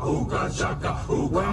Ooga chaka, ooga.